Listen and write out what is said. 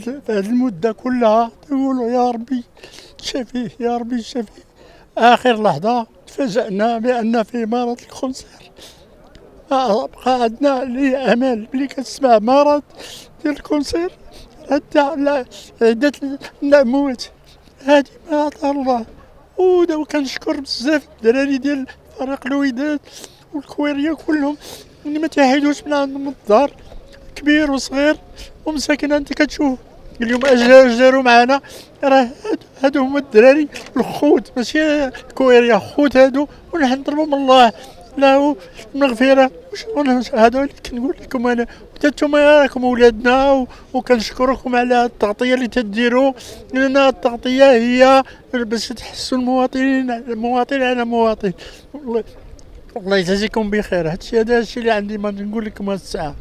في هذه المدة كلها تقولوا يا ربي شفيه يا ربي شفيه. آخر لحظة تفاجأنا بأن في مرض الكونسير بقى عندنا لي امل بلي كتسمع مرض ديال حتى لا عدة الاموات هادي ما عطا الله. ودابا كنشكر بزاف الدراري ديال فريق الوداد والكويرية كلهم. اللي ما تحيدوش من عندهم الدار كبير وصغير. ومساكن أنت كتشوف. اليوم اجاروا معنا راه هادو هما الدراري الخوت ماشي الكويريه خوت هادو. ونحن نطلبوا من الله. له المغفره هذا اللي كنقول لكم أنا. حتى نتوما راكم ولادنا وكنشكركم على التغطية اللي تديروا. لأن التغطية هي باش تحسوا المواطنين المواطن على مواطن. الله يجازيكم بخير. هادشي هذا الشيء اللي عندي ما نقول لكم هاد الساعة.